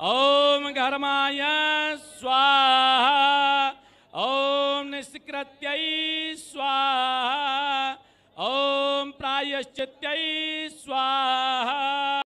ओम घर्माय स्वाहा। ओम निष्कृत्यै स्वाहा। ओम प्रायश्चित्यै स्वाहा।